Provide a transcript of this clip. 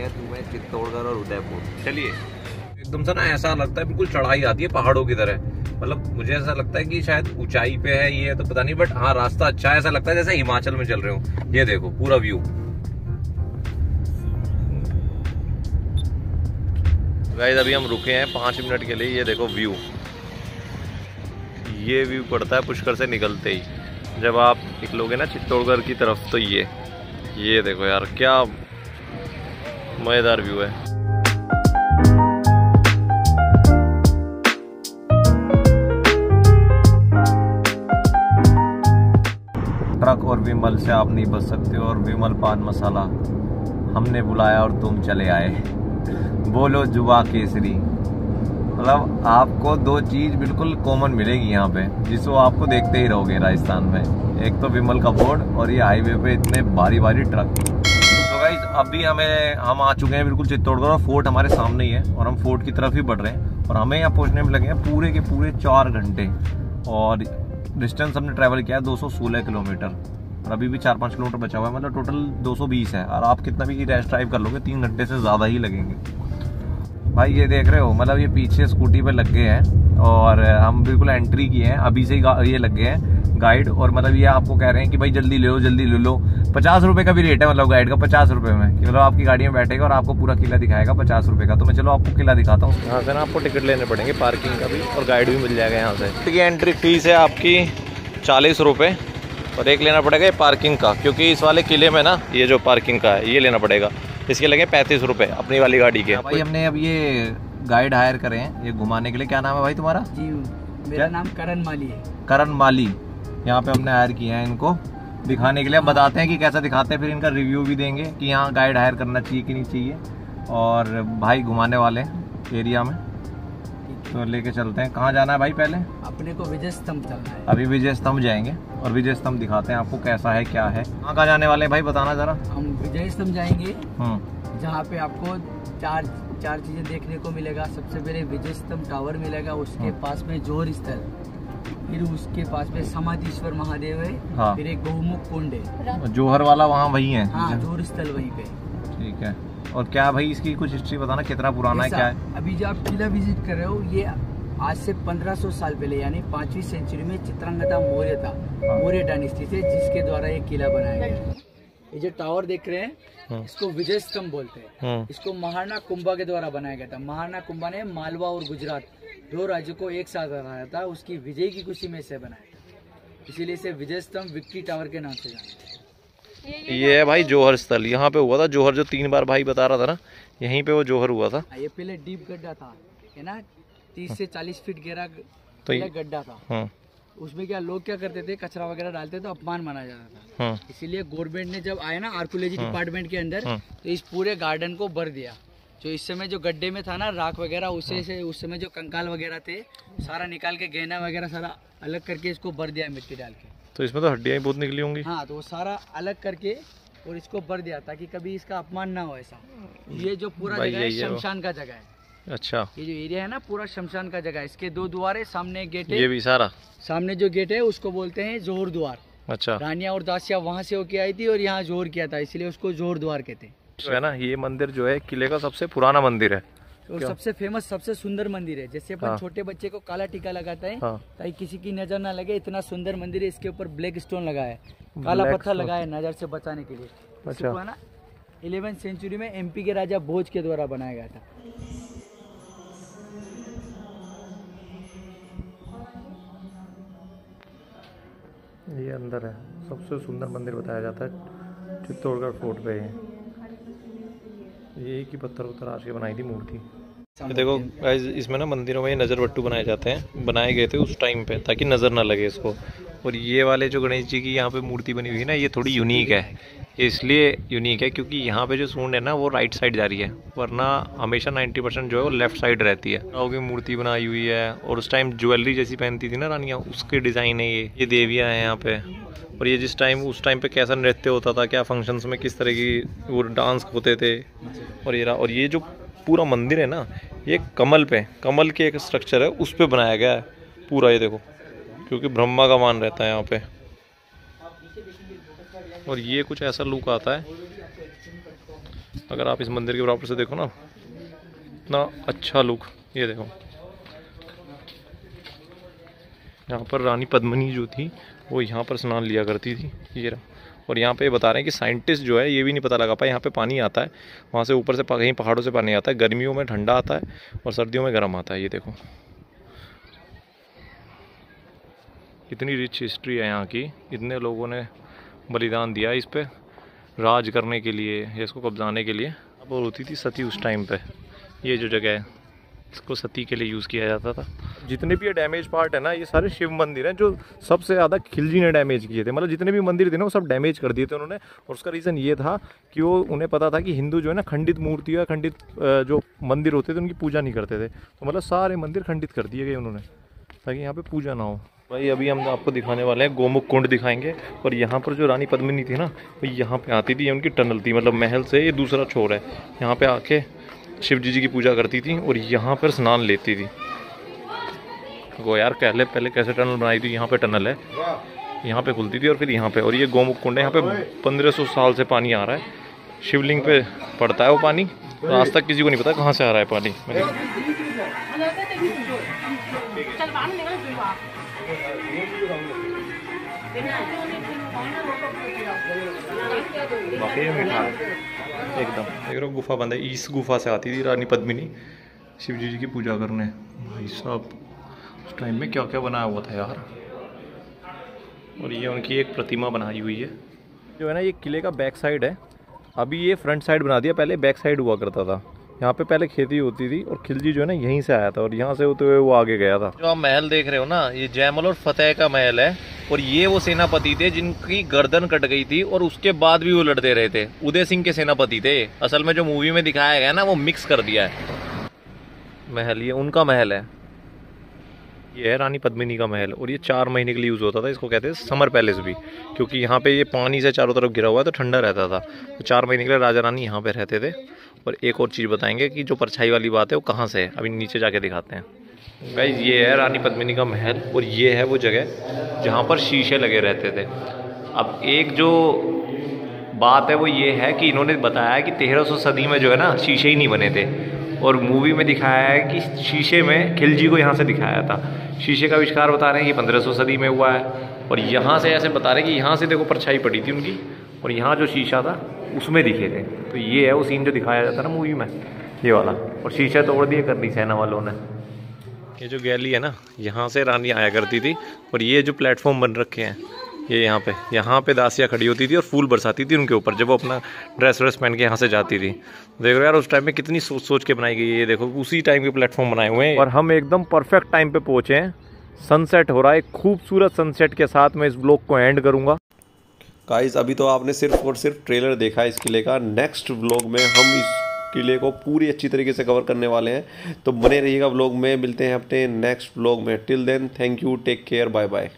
हैं, तुम्हें चित्तौड़गढ़ और उदयपुर। चलिए। एकदम से ना ऐसा लगता है बिल्कुल चढ़ाई आती है पहाड़ों की तरह। मतलब मुझे ऐसा लगता है कि शायद ऊंचाई पे है ये तो पता नहीं बट हाँ रास्ता अच्छा है, ऐसा लगता है जैसे हिमाचल में चल रहे हो। ये देखो, पूरा व्यू गाइस अभी हम रुके हैं पाँच मिनट के लिए, ये देखो व्यू ये व्यू पड़ता है पुष्कर से निकलते ही। जब आप निकलोगे ना चित्तौड़गढ़ की तरफ़ तो ये। ये देखो यार, क्या मज़ेदार व्यू है। ट्रक और विमल से आप नहीं बच सकते और विमल पान मसाला हमने बुलाया और तुम चले आए। बोलो जुबा केसरी। मतलब आपको दो चीज़ बिल्कुल कॉमन मिलेगी यहाँ पे, जिसको आपको देखते ही रहोगे राजस्थान में। एक तो विमल का बोर्ड और ये हाईवे पे इतने भारी भारी ट्रक गाइज़ अभी हमें, हम आ चुके हैं बिल्कुल चित्तौड़गढ़ और फोर्ट हमारे सामने ही है और हम फोर्ट की तरफ़ ही बढ़ रहे हैं और हमें यहाँ पहुँचने में लगे हैं पूरे के पूरे चार घंटे। और डिस्टेंस हमने ट्रैवल किया है 216 किलोमीटर। और अभी भी चार पाँच किलोमीटर बचा हुआ है मतलब टोटल 220 है। और आप कितना भी रेस्ट ड्राइव कर लोगे, तीन घंटे से ज़्यादा ही लगेंगे। भाई, ये देख रहे हो मतलब ये पीछे स्कूटी पर लग गए हैं और हम बिल्कुल एंट्री किए हैं। अभी से ही ये लग गए हैं। गाइड और मतलब ये आपको कह रहे हैं कि भाई जल्दी ले लो जल्दी ले लो। पचास रुपए का भी रेट है मतलब गाइड का पचास रुपए में। कि मतलब आपकी गाड़ी में बैठेगा और आपको पूरा किला दिखाएगा पचास रुपए का। तो मैं चलो आपको किला दिखाता हूँ। यहाँ से ना आपको टिकट लेने पड़ेंगे पार्किंग का भी और गाइड भी मिल जाएगा यहाँ से। एंट्री फ़ीस है आपकी चालीस रुपये और एक लेना पड़ेगा ये पार्किंग का क्योंकि इस वाले किले में ना ये जो पार्किंग का है ये लेना पड़ेगा। इसके लगे पैंतीस रुपये अपनी वाली गाड़ी के। भाई हमने अब ये गाइड हायर करे हैं ये घुमाने के लिए। क्या नाम है भाई तुम्हारा? जी मेरा नाम करण माली है। करण माली। यहाँ पे हमने हायर किया है इनको। दिखाने के लिए बताते हैं कि कैसा दिखाते हैं फिर इनका रिव्यू भी देंगे कि यहाँ गाइड हायर करना चाहिए कि नहीं चाहिए। और भाई घुमाने वाले एरिया में। तो लेके चलते हैं। कहाँ जाना है भाई पहले? अपने को विजय स्तंभ चलना है। अभी विजय स्तंभ जाएँगे और विजय स्तंभ दिखाते हैं आपको कैसा है क्या है। कहाँ कहाँ जाने वाले हैं भाई बताना जरा। हम विजय स्तंभ जाएँगे हम्म। जहाँ पे आपको चार चार चीज़ें देखने को मिलेगा। सबसे पहले विजय स्तंभ टावर मिलेगा उसके हम्म। पास में ज़ोर स्थल। फिर उसके पास में समाधीश्वर महादेव है हाँ। फिर एक गौमुख कुंड है। जोहर वाला वहाँ वही है। हाँ ज़ोर स्थल वही पे। ठीक है। और क्या भाई इसकी कुछ हिस्ट्री बताना कितना पुराना है क्या है? अभी जो आप किला विज़िट कर रहे हो ये आज से 1500 साल पहले यानी पांचवी सेंचुरी में चित्रांगदा मौर्य था। हाँ। मौर्य डायनेस्टी से जिसके द्वारा ये किला बनाया गया ये जो टावर देख रहे हैं हम्म। इसको विजय स्तंभ बोलते हैं। हम्म इसको महाराणा कुंभा के द्वारा बनाया गया था। महाराणा कुंभा ने मालवा और गुजरात दो राज्यों को एक साथ हराया था उसकी विजय की खुशी में इसे बनाया इसीलिए इसे विजय स्तंभ विक्ट्री टावर के नाम से जाना ये है भाई जोहर स्थल। यहाँ पे हुआ था जोहर जो तीन बार भाई बता रहा था ना यहीं पे वो जोहर हुआ था। ये पहले डीप गड्ढा था है ना तीस से चालीस फीट गहरा तो गड्ढा था। हम्म उसमें क्या लोग क्या करते थे कचरा वगैरह डालते तो अपमान माना जाता था। हम्म इसीलिए गवर्नमेंट ने जब आया ना आर्कोलॉजी डिपार्टमेंट के अंदर। तो इस पूरे गार्डन को भर दिया। जो इस समय जो गड्ढे में था ना राख वगैरह उसे से उस समय जो कंकाल वगैरह थे सारा निकाल के गहना वगैरह सारा अलग करके इसको भर दिया मिट्टी डाल के। तो इसमें तो हड्डियाँ बहुत निकली होंगी। हाँ तो वो सारा अलग करके और इसको भर दिया ताकि कभी इसका अपमान ना हो ऐसा। ये जो पूरा जगह है है। शमशान का जगह है। अच्छा। ये जो एरिया है ना पूरा शमशान का जगह है। इसके दो द्वार है सामने गेट है। ये भी सारा? सामने जो गेट है उसको बोलते हैं जोहर द्वार। अच्छा। रानिया और दासिया वहाँ से होके आई थी और यहाँ जोहर किया था इसलिए उसको जोहर द्वार कहते हैं। जो है ना ये मंदिर जो है किले का सबसे पुराना मंदिर है। और क्या? सबसे फ़ेमस सबसे सुंदर मंदिर है। जैसे अपन हाँ। छोटे बच्चे को काला टीका लगाता है हाँ। ताकि किसी की नज़र ना लगे इतना सुंदर मंदिर है इसके ऊपर ब्लैक स्टोन लगा है। काला पत्थर लगा है नज़र से बचाने के लिए। अच्छा। ना इलेवन सेंचुरी में एमपी के राजा भोज के द्वारा बनाया गया था। ये अंदर है। सबसे सुंदर मंदिर बताया जाता है चित्तौड़गढ़ फोर्ट पे है। ये एक ही पत्थर को तराश के बनाई थी मूर्ति। ये देखो गाइस इसमें ना मंदिरों में नज़र बट्टू बनाए जाते हैं। बनाए गए थे उस टाइम पे ताकि नज़र ना लगे इसको। और ये वाले जो गणेश जी की यहाँ पे मूर्ति बनी हुई है ना ये थोड़ी यूनिक है। इसलिए यूनिक है क्योंकि यहाँ पे जो सूंड है ना वो राइट साइड जा रही है। वरना हमेशा 90 परसेंट जो है वो लेफ़्ट साइड रहती है। राव की मूर्ति बनाई हुई है और उस टाइम ज्वेलरी जैसी पहनती थी ना रानियाँ उसके डिज़ाइन है ये। ये देवियाँ हैं यहाँ पे। और ये जिस टाइम उस टाइम पे कैसा नृत्य होता था, क्या फ़ंक्शंस में किस तरह की वो डांस होते थे, और ये रहा, और ये जो पूरा मंदिर है ना, ये कमल पे, कमल के एक स्ट्रक्चर है, उस पर बनाया गया है पूरा, ये देखो, क्योंकि ब्रह्मा का मान रहता है यहाँ पे। और ये कुछ ऐसा लुक आता है, अगर आप इस मंदिर के बराबर से देखो ना, इतना अच्छा लुक ये देखो। यहाँ पर रानी पद्मनी जो थी वो यहाँ पर स्नान लिया करती थी, ये रहा। और यहाँ पे बता रहे हैं कि साइंटिस्ट जो है, ये भी नहीं पता लगा पाए यहाँ पे पानी आता है, वहाँ से ऊपर से कहीं पहाड़ों से पानी आता है, गर्मियों में ठंडा आता है और सर्दियों में गर्म आता है, ये देखो। इतनी रिच हिस्ट्री है यहाँ की, इतने लोगों ने बलिदान दिया इस पर राज करने के लिए, या इसको कब्जाने के लिए। अब होती थी सती उस टाइम पे, ये जो जगह है, इसको सती के लिए यूज़ किया जाता था। जितने भी ये डैमेज पार्ट है ना, ये सारे शिव मंदिर हैं जो सबसे ज़्यादा खिलजी ने डैमेज किए थे। मतलब जितने भी मंदिर थे ना, वो सब डैमेज कर दिए थे उन्होंने। और उसका रीज़न ये था कि वो, उन्हें पता था कि हिंदू जो है ना, खंडित मूर्ति या खंडित जो मंदिर होते थे, उनकी पूजा नहीं करते थे। तो मतलब सारे मंदिर खंडित कर दिए गए उन्होंने, ताकि यहाँ पर पूजा ना हो। भाई, अभी हम आपको दिखाने वाले हैं, गोमुख कुंड दिखाएँगे। और यहाँ पर जो रानी पद्मिनी थी ना, वो यहाँ पे आती थी उनकी टनल थी। मतलब महल से ये दूसरा छोर है। यहाँ पे आके शिव जी जी की पूजा करती थी और यहाँ पर स्नान लेती थी। वो यार पहले पहले कैसे टनल बनाई थी? यहाँ पे टनल है। यहाँ पे खुलती थी और फिर यहाँ पे और ये गोमुख कुंड है। यहाँ पे पंद्रह सौ साल से पानी आ रहा है। शिवलिंग पे पड़ता है वो पानी। तो आज तक किसी को नहीं पता कहाँ से आ रहा है पानी। एकदम। देख रहे गुफा बंद है। इस गुफा से आती थी रानी पद्मिनी। शिव जी की पूजा करने। भाई साहब। उस टाइम में क्या क्या बनाया हुआ था यार? और ये उनकी एक प्रतिमा बनाई हुई है। जो है ना ये किले का बैक साइड है। अभी ये फ्रंट साइड बना दिया पहले बैक साइड हुआ करता था। यहाँ पे पहले खेती होती थी और खिलजी जो है ना यहीं से आया था और यहाँ से होते हुए वो आगे गया था। जो आप महल देख रहे हो ना ये जयमल और फतेह का महल है और ये वो सेनापति थे जिनकी गर्दन कट गई थी और उसके बाद भी वो लड़ते रहे थे। उदय सिंह के सेनापति थे। असल में जो मूवी में दिखाया गया ना वो मिक्स कर दिया है। महल ये उनका महल है। ये है रानी पद्मिनी का महल और ये चार महीने के लिए यूज़ होता था, इसको कहते हैं समर पैलेस भी, क्योंकि यहाँ पे ये पानी से चारों तरफ़ गिरा हुआ है तो ठंडा रहता था। तो चार महीने के लिए राजा रानी यहाँ पे रहते थे। और एक और चीज़ बताएँगे कि जो परछाई वाली बात है, वो कहाँ से है? अभी नीचे जाके दिखाते हैं। भाई ये है रानी पद्मिनी का महल और ये है वो जगह जहाँ पर शीशे लगे रहते थे। अब एक जो बात है, वो ये है कि इन्होंने बताया कि तेरह सदी में जो है ना, शीशे ही नहीं बने थे। और मूवी में दिखाया है कि शीशे में खिलजी को यहाँ से दिखाया था। शीशे का आविष्कार बता रहे हैं कि पंद्रह सदी में हुआ है। और यहाँ से ऐसे बता रहे हैं कि यहाँ से देखो परछाई पड़ी थी उनकी और यहाँ जो शीशा था, उसमें दिखे थे। तो ये है वो सीन जो दिखाया जाता ना मूवी में, ये वाला। और शीशा तोड़ दिया कर दी सेना वालों ने। ये जो गैली है ना, यहाँ से रानी आया करती थी और ये जो प्लेटफॉर्म बन रखे हैं ये यहाँ पे यहाँ पे दासियाँ खड़ी होती थी और फूल बरसाती थी उनके ऊपर जब वो अपना ड्रेस व्रेस पहन के यहाँ से जाती थी। देख रहे यार उस टाइम में कितनी सोच सोच के बनाई गई है ये देखो उसी टाइम के प्लेटफॉर्म बनाए हुए हैं। और हम एकदम परफेक्ट टाइम पे पहुँचे हैं। सनसेट हो रहा है खूबसूरत सनसेट के साथ मैं इस ब्लॉग को एंड करूँगा। गाइस अभी तो आपने सिर्फ़ और सिर्फ़ ट्रेलर देखा है इस किले का। नेक्स्ट व्लॉग में हम इस किले को पूरी अच्छी तरीके से कवर करने वाले हैं। तो बने रहिएगा व्लॉग में मिलते हैं अपने नेक्स्ट व्लॉग में। Till then thank you take care bye bye